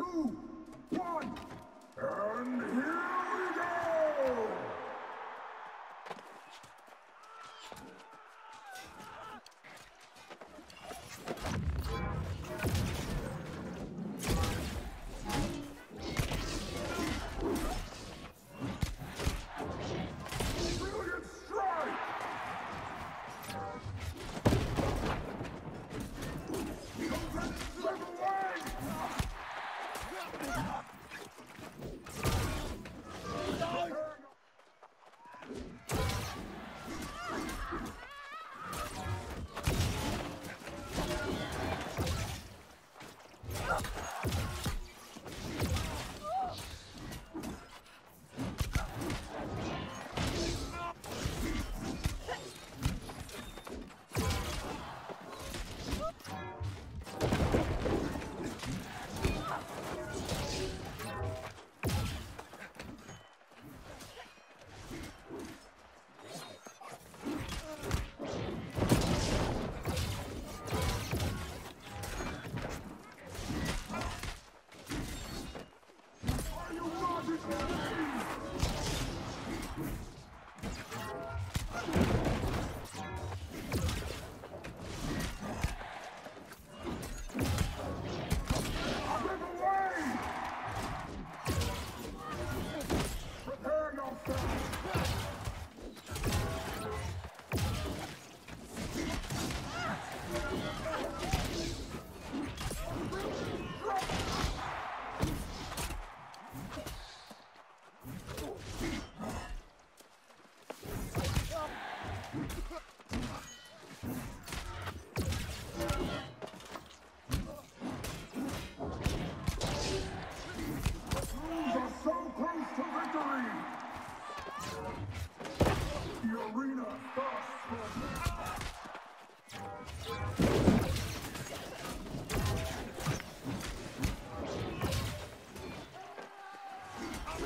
two, one, and here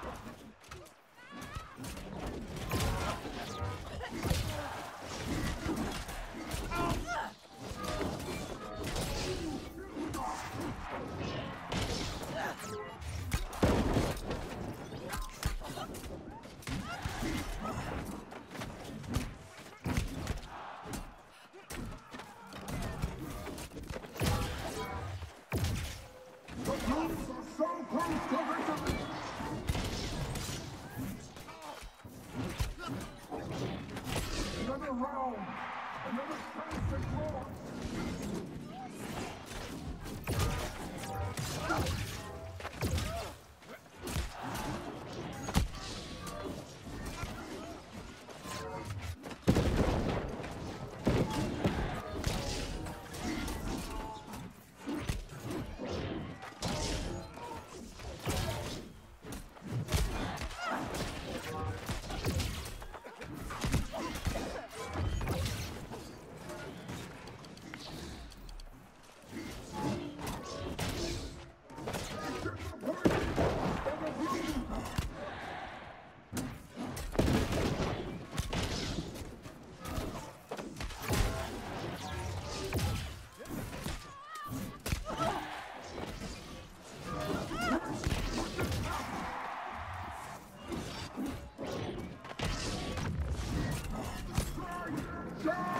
ああ! round. Yeah!